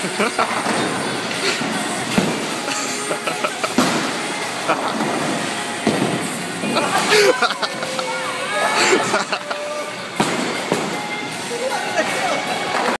Ha ha ha!